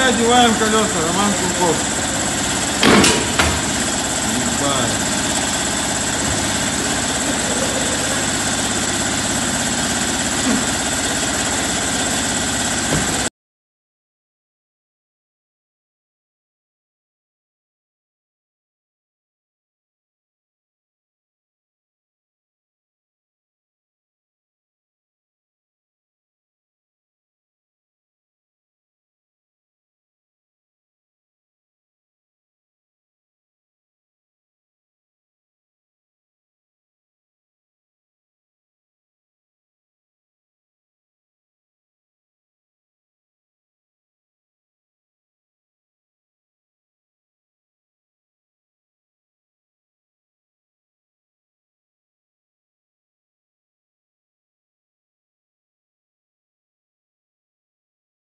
одеваем колеса, Роман Кулков.